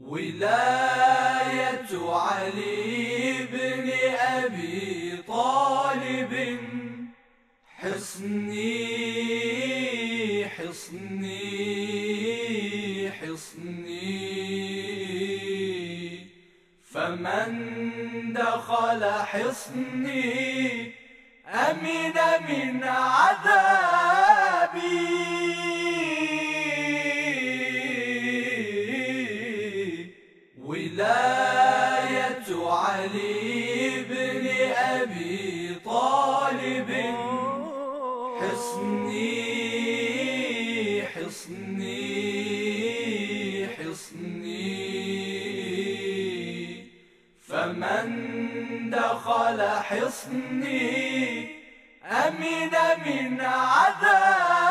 ولاية علي بن أبي طالب. حصني حصني حصني. فمن دخل حصني أمن من عذابي ولاية علي بن أبي طالب. حصني حصني حصني. فمن دخل حصني أمن من عذابي